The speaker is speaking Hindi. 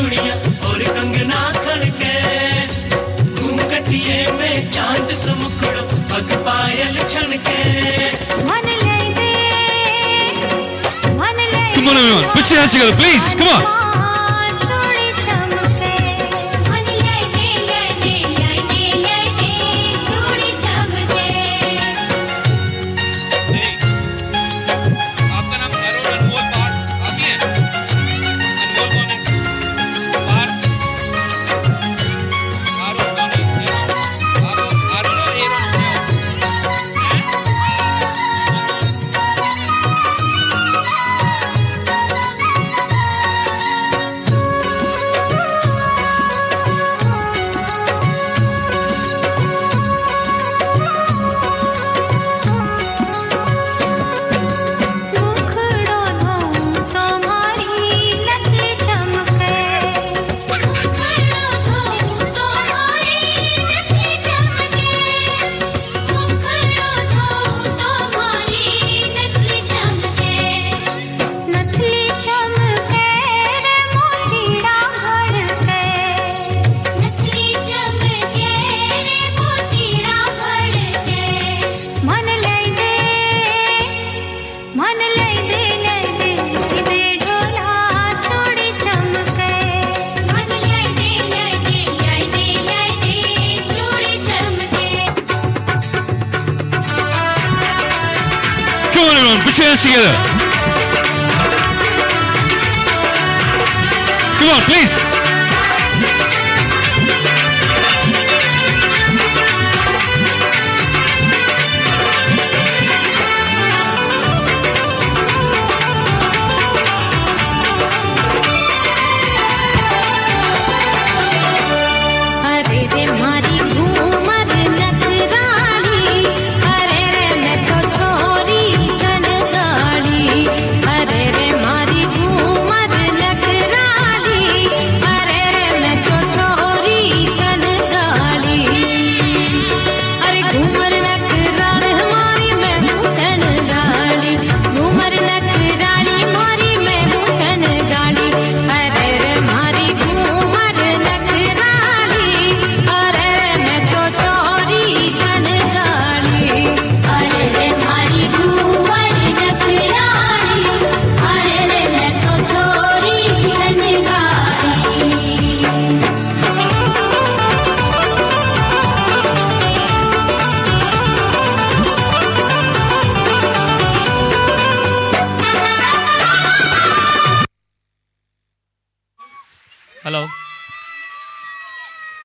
चूड़िया और कंगना खड़के घूम कटिए में चांद समुकड़ो पग पायल छड़के मन ले दे मन ले Come on everyone, put your hands together, please. Come on. Together. Come on, please. Hello.